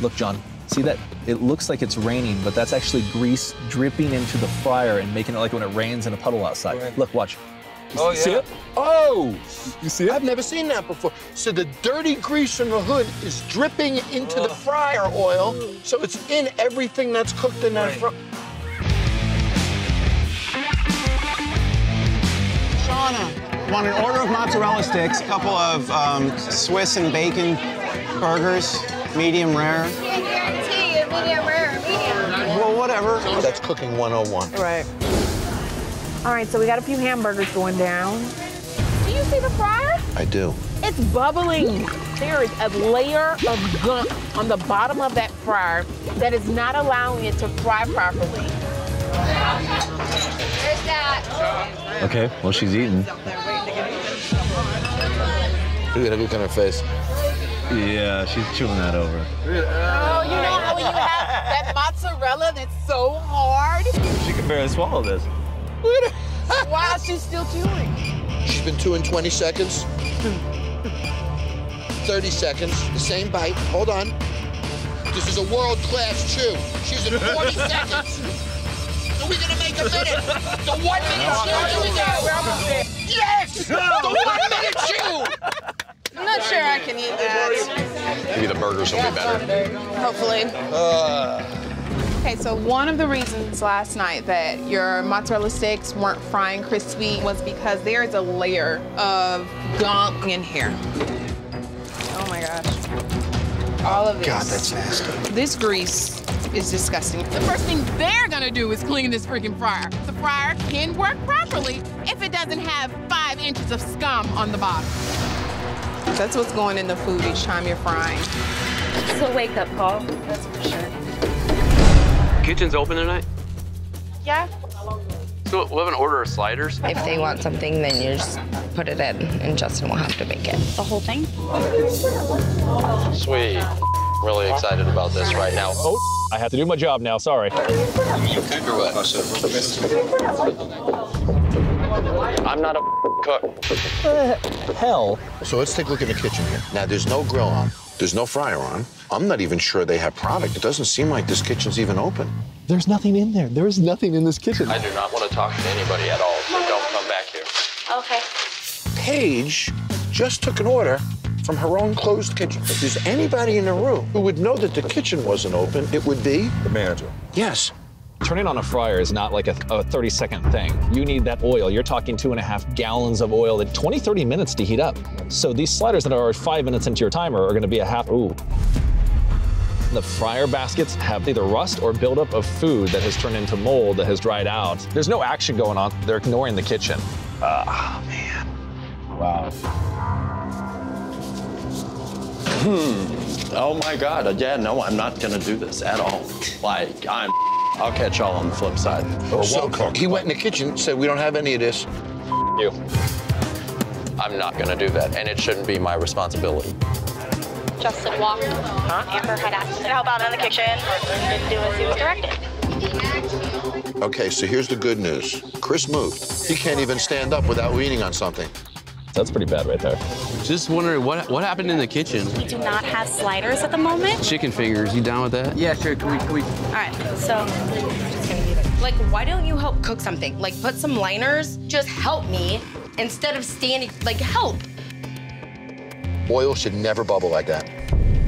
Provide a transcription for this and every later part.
Look, Jon, see that? It looks like it's raining, but that's actually grease dripping into the fryer and making it like when it rains in a puddle outside. Right. Look, watch. You Oh, see yeah. it? Oh! You see it? I've never seen that before. So the dirty grease in the hood is dripping into the fryer oil, so it's in everything that's cooked in that fryer. Shauna, want an order of mozzarella sticks, a couple of um, Swiss and bacon burgers, medium rare. Can't guarantee you medium rare or medium. Well, whatever. That's cooking 101. Right. All right, so we got a few hamburgers going down. Do you see the fryer? I do. It's bubbling. There is a layer of gunk on the bottom of that fryer that is not allowing it to fry properly. There's that. Okay, well, she's eating. Look at look on her face. Yeah, she's chewing that over. Oh, you know how when you have that mozzarella that's so hard She can barely swallow this. while she's still chewing. She's been chewing 20 seconds. 30 seconds, the same bite. Hold on. This is a world-class chew. She's in 40 seconds. Are we gonna make a minute? The one minute chew, here we go. Yes! The one minute chew! I'm not sure I can eat that. Maybe the burgers will be better. Hopefully. Uh. Okay, so one of the reasons last night that your mozzarella sticks weren't frying crispy was because there is a layer of gunk in here. Oh my gosh. All of this. God, that's nasty. This grease is disgusting. The first thing they're gonna do is clean this freaking fryer. The fryer can work properly if it doesn't have five inches of scum on the bottom. That's what's going in the food each time you're frying. It's a wake up call, that's for sure. Kitchen's open tonight? Yeah. So we'll have an order of sliders. If they want something, then you just put it in, and Justin will have to make it. The whole thing? Sweet. Really excited about this right now. Oh, I have to do my job now, sorry. You cook or what? I'm not a cook. Uh, hell. So let's take a look in the kitchen here. Now, there's no grill on. There's no fryer on. I'm not even sure they have product. It doesn't seem like this kitchen's even open. There's nothing in there. There is nothing in this kitchen. I do not want to talk to anybody at all, so don't come back here. Okay. Paige just took an order from her own closed kitchen. If there's anybody in the room who would know that the kitchen wasn't open, it would be The manager. yes. Turning on a fryer is not like a, a 30 second thing. You need that oil. You're talking two and a half gallons of oil in 20, 30 minutes to heat up. So these sliders that are five minutes into your timer are gonna be a half, ooh. The fryer baskets have either rust or buildup of food that has turned into mold that has dried out. There's no action going on. They're ignoring the kitchen. Ah, man. Wow. Hmm. Oh my God. Yeah, no, I'm not going to do this at all. Like, I'm. I'll catch y'all on the flip side. So he went in the kitchen, said, "We don't have any of this." You. I'm not going to do that, and it shouldn't be my responsibility. Justin walked. Amber had asked him to help out in the kitchen and do as he was directed. Okay, so here's the good news. Chris moved. He can't even stand up without leaning on something. That's pretty bad right there. Just wondering what what happened in the kitchen. We do not have sliders at the moment. Chicken fingers. You down with that? Yeah, sure. Can we? Can we? All right, so Like, why don't you help cook something? Like, put some liners. Just help me instead of standing. Like, help. Oil should never bubble like that.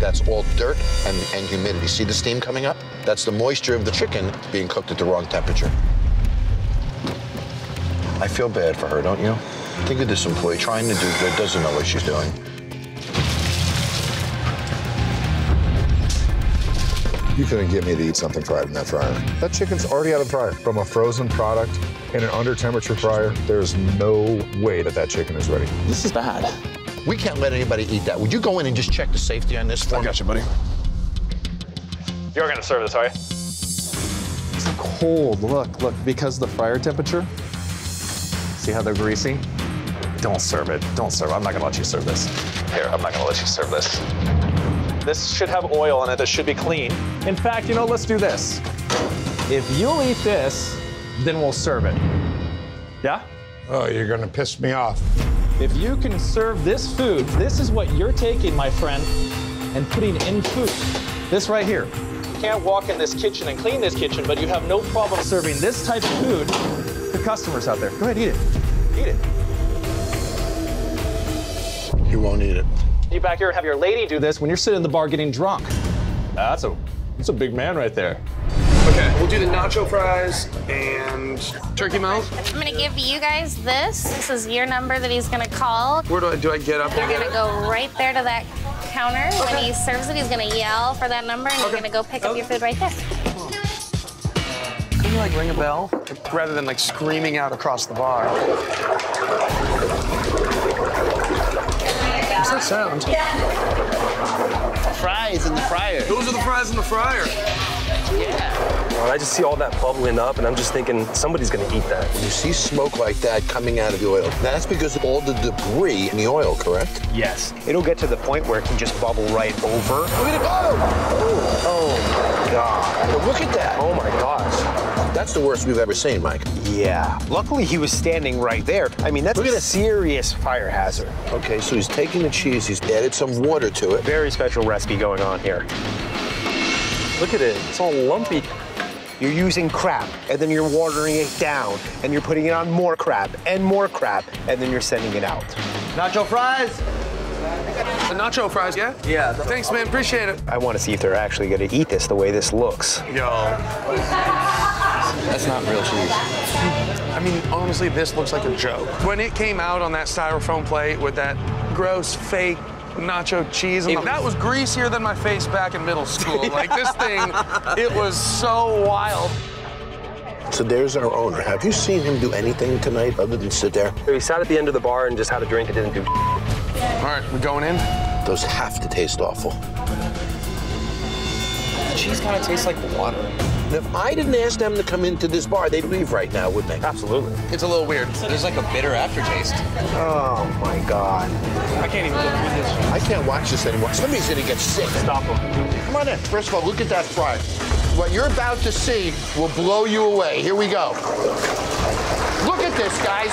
That's all dirt and, and humidity. See the steam coming up? That's the moisture of the chicken being cooked at the wrong temperature. I feel bad for her, don't you? Think of this employee trying to do good, doesn't know what she's doing. You couldn't get me to eat something fried in that fryer. That chicken's already out of the fryer. From a frozen product in an under temperature fryer, there's no way that that chicken is ready. This is bad. We can't let anybody eat that. Would you go in and just check the safety on this? I got you, buddy. You're gonna serve this, are you? It's cold. Look, look, because the fryer temperature. See how they're greasy? Don't serve it. Don't serve. I'm not gonna let you serve this. Here, I'm not gonna let you serve this. This should have oil in it. This should be clean. In fact, you know, let's do this. If you'll eat this, then we'll serve it. Yeah? Oh, you're gonna piss me off. If you can serve this food, this is what you're taking, my friend, and putting in food. This right here. You can't walk in this kitchen and clean this kitchen, but you have no problem serving this type of food to customers out there. Go ahead, eat it. Eat it. He won't eat it. You back here and have your lady do this when you're sitting in the bar getting drunk. That's a that's a big man right there. Okay, we'll do the nacho fries and turkey melt. I'm gonna give you guys this. This is your number that he's gonna call. Where do I do I get up? You're gonna go right there to that counter. When he serves it, he's gonna yell for that number, and you're gonna go pick up your food right there. Can you like ring a bell rather than like screaming out across the bar? What's that sound? Fries in the fryer. Those are the fries in the fryer. Yeah. I just see all that bubbling up, and I'm just thinking somebody's gonna eat that. When you see smoke like that coming out of the oil, that's because of all the debris in the oil, correct? Yes. It'll get to the point where it can just bubble right over. Look at it go! Oh, my God. But look at that. Oh, my gosh. That's the worst we've ever seen, Mike. Yeah. Luckily, he was standing right there. I mean, that's Look at a it. serious fire hazard. Okay, so he's taking the cheese, he's added some water to it. Very special recipe going on here. Look at it. It's all lumpy. You're using crap, and then you're watering it down, and you're putting it on more crap and more crap, and then you're sending it out. Nacho fries. The nacho fries, yeah? Yeah. Thanks, man. Appreciate it. I want to see if they're actually going to eat this the way this looks. Yo. That's not real cheese. I mean, honestly, this looks like a joke. When it came out on that styrofoam plate with that gross fake nacho cheese, and that was greasier than my face back in middle school. like this thing, it was so wild. So there's our owner. Have you seen him do anything tonight other than sit there? He sat at the end of the bar and just had a drink and didn't do. All right, we're going in? Those have to taste awful. The cheese kind of tastes like water. And if I didn't ask them to come into this bar, they'd leave right now, wouldn't they? Absolutely. It's a little weird. There's like a bitter aftertaste. Oh my God. I can't even look through this. I can't watch this anymore. Somebody's gonna get sick. Stop him. Come on in. First of all, look at that fry. What you're about to see will blow you away. Here we go. Look at this, guys.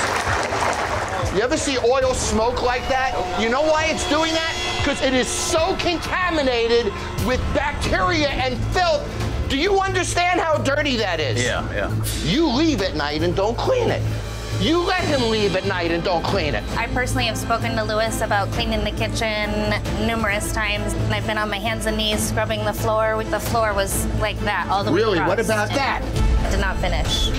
You ever see oil smoke like that? You know why it's doing that? Because it is so contaminated with bacteria and filth. Do you understand how dirty that is? Yeah, yeah. You leave at night and don't clean it. You let him leave at night and don't clean it. I personally have spoken to Lewis about cleaning the kitchen numerous times, and I've been on my hands and knees scrubbing the floor. With the floor was like that all the way Really? What about that? I did not finish.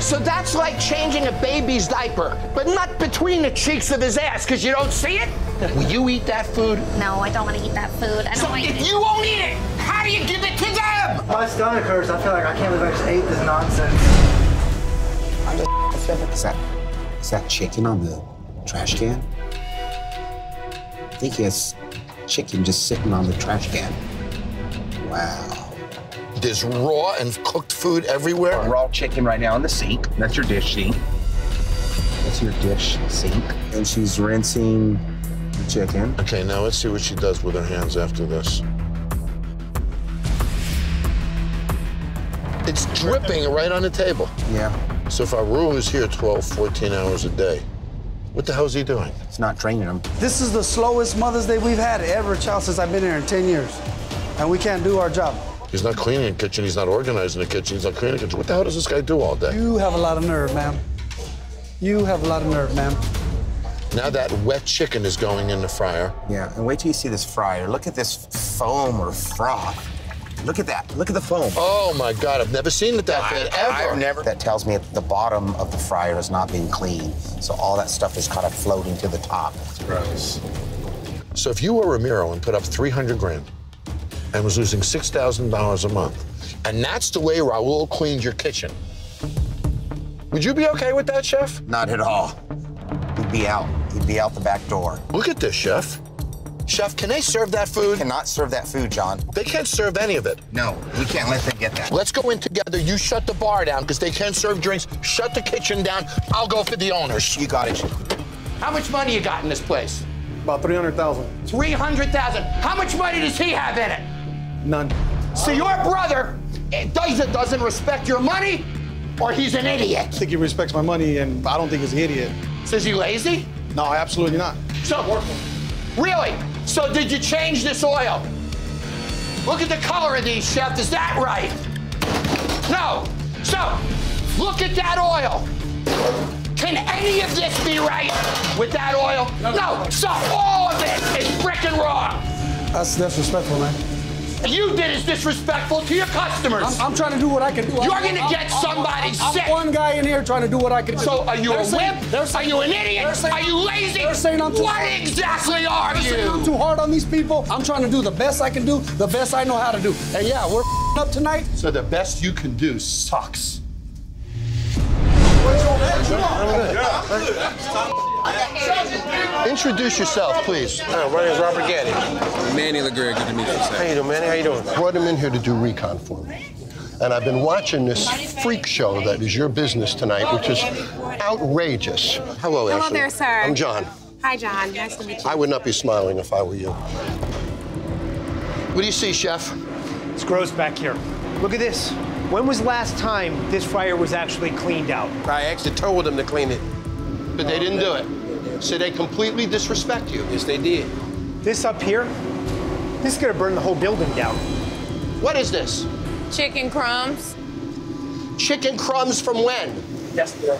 So that's like changing a baby's diaper, but not between the cheeks of his ass because you don't see it? Will you eat that food? No, I don't want to eat that food. I don't So want if to you won't eat it, how do you give it to them? My stomach hurts. I feel like I can't believe I just ate this nonsense. Is that, is that chicken on the trash can? I think he has chicken just sitting on the trash can. Wow. There's raw and cooked food everywhere. Raw chicken right now in the sink. That's your dish sink. That's your dish sink. And she's rinsing the chicken. Okay, now let's see what she does with her hands after this. It's dripping right on the table. Yeah. So if our rule is here 12, 14 hours a day, what the hell is he doing? It's not draining him. This is the slowest Mother's Day we've had ever, child, since I've been here in 10 years. And we can't do our job. He's not cleaning the kitchen. He's not organizing the kitchen. He's not cleaning the kitchen. What the hell does this guy do all day? You have a lot of nerve, ma'am. You have a lot of nerve, ma'am. Now that wet chicken is going in the fryer. Yeah, and wait till you see this fryer. Look at this foam or froth. Look at that. Look at the foam. Oh my God, I've never seen it that bad ever. I've never. That tells me the bottom of the fryer is not being cleaned. So all that stuff is kind of floating to the top. Gross. So if you were Ramiro and put up 300 grand and was losing $6,000 a month, and that's the way Raul cleaned your kitchen, would you be okay with that, chef? Not at all. He'd be out. He'd be out the back door. Look at this, chef. Chef, can they serve that food? Cannot serve that food, Jon. They can't serve any of it. No, we can't let them get that. Let's go in together. You shut the bar down because they can't serve drinks. Shut the kitchen down. I'll go for the owners. You got it. How much money you got in this place? About 300,000. 300,000. How much money does he have in it? None. So your brother eh, doesn't doesn't respect your money, or he's an idiot. I think he respects my money, and I don't think he's an idiot. So is he lazy? No, absolutely not. So really? So did you change this oil? Look at the color of these, chef. Is that right? No. So, look at that oil. Can any of this be right with that oil? No. So all of it is freaking wrong. That's disrespectful, man. You did is disrespectful to your customers. I'm, I'm trying to do what I can do. You're I'm- gonna I'm- get I'm- somebody I'm, sick. I'm one guy in here trying to do what I can do. So are you They're a saying- wimp? they're saying- you an idiot? they're saying- Are you lazy? They're saying I'm too What hard. exactly are They're saying I'm too hard on these people. I'm trying to do the best I can do, the best I know how to do. And yeah, we're up tonight. So the best you can do sucks. Introduce yourself, please. Uh, my name is Robert Gaddy. Manny LeGreg, good to meet you, How you doing, Manny? How you doing? Brought him in here to do recon for me. And I've been watching this freak show that is your business tonight, which is outrageous. Hello, Hello Ashley. there, sir. I'm Jon. Hi, Jon. Nice to meet you. I would not be smiling if I were you. What do you see, Chef? It's gross back here. Look at this. When was the last time this fryer was actually cleaned out? I actually told them to clean it, but they didn't do it. So they completely disrespect you. Yes, they did. This up here, this is gonna burn the whole building down. What is this? Chicken crumbs. Chicken crumbs from when? Yesterday.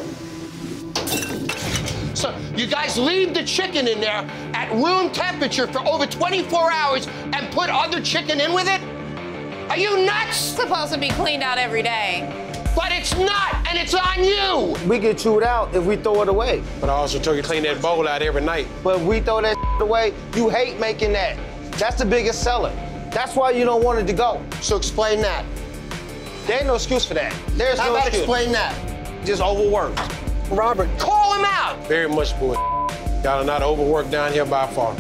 So you guys leave the chicken in there at room temperature for over 24 hours and put other chicken in with it? Are you nuts? It's Supposed to be cleaned out every day. But it's not, and it's on you. We get chewed out if we throw it away. But I also told you to clean that bowl out every night. But if we throw that away, you hate making that. That's the biggest seller. That's why you don't want it to go. So explain that. There ain't no excuse for that. There's How no about excuse. explain that? Just overworked. Robert, call him out. Very much bull. Y'all are not overworked down here by far.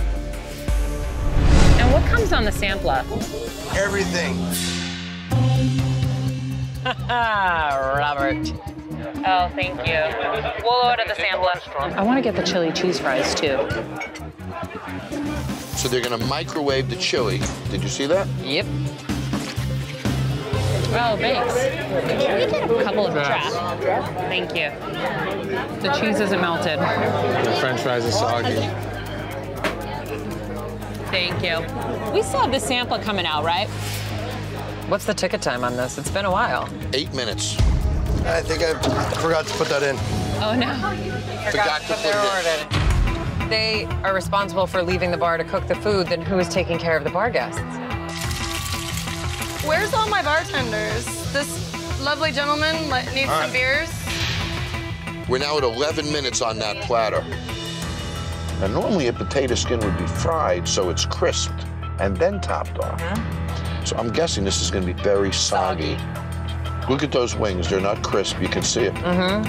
And what comes on the sampler? Everything. Robert. Oh, thank you. We'll order the sampler. I want to get the chili cheese fries too. So they're gonna microwave the chili. Did you see that? Yep. Oh, thanks. Can we get a couple of traps? Thank you. The cheese isn't melted. The french fries are soggy. Thank you. We still have the sampler coming out, right? What's the ticket time on this? It's been a while. Eight minutes. I think I forgot to put that in. Oh, no. Forgot to put their it order. They are responsible for leaving the bar to cook the food, then who is taking care of the bar guests? Where's all my bartenders? This lovely gentleman needs All some beers. We're now at 11 minutes on that platter. Now, normally a potato skin would be fried so it's crisped and then topped off. So I'm guessing this is going to be very soggy. Look at those wings. They're not crisp. You can see it. Mm-hmm.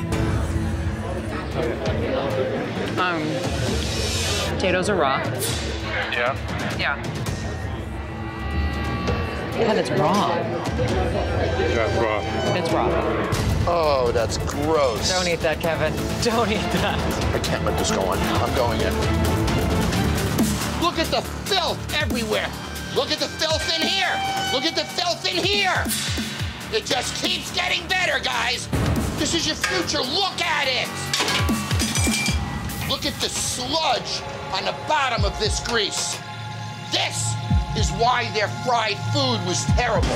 Um, potatoes are raw. Yeah. Yeah. Yeah, that's raw. That's raw. It's raw. Oh, that's gross. Don't eat that, Kevin. Don't eat that. I can't let this go on. I'm going in. Look at the filth everywhere. Look at the filth in here. Look at the filth in here. It just keeps getting better, guys. This is your future. Look at it. Look at the sludge on the bottom of this grease. This is why their fried food was terrible.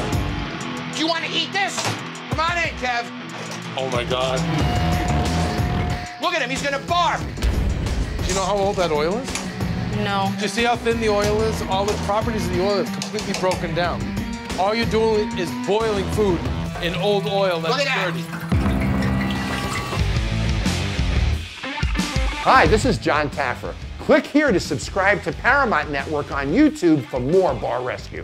Do you want to eat this? Come on in, Kev. Oh my God. Look at him. He's gonna barf. Do you know how old that oil is? No. Do you see how thin the oil is? All the properties of the oil have completely broken down. All you're doing is boiling food in old oil that's Look at that. dirty. Hi, this is Jon Taffer. Click here to subscribe to Paramount Network on YouTube for more Bar Rescue.